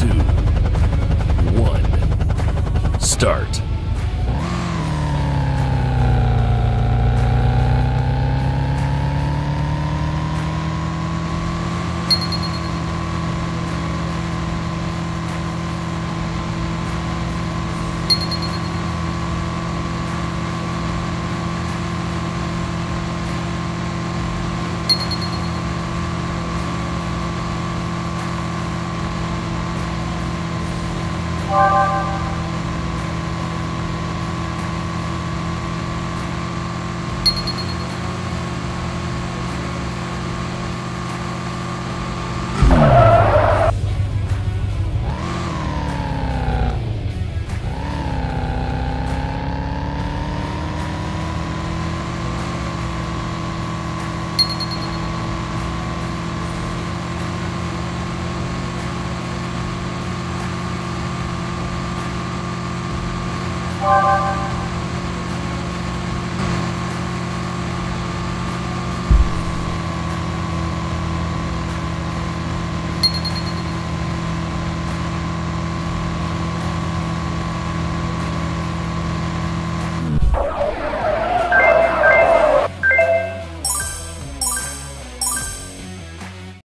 two, one, start.